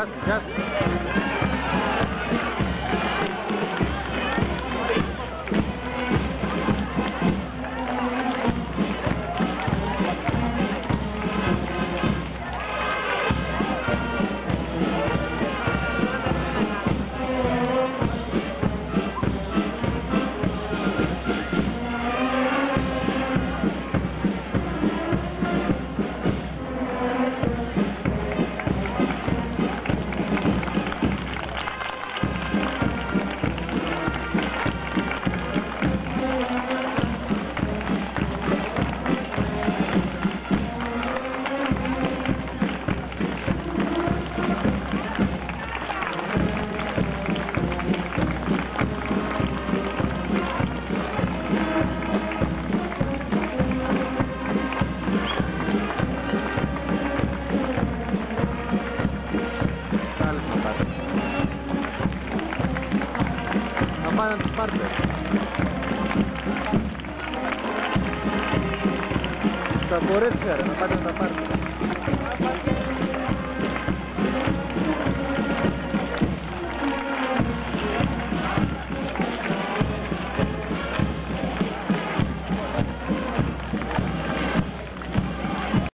Just, just. Tu parte. Favorece, papá, en tu parte.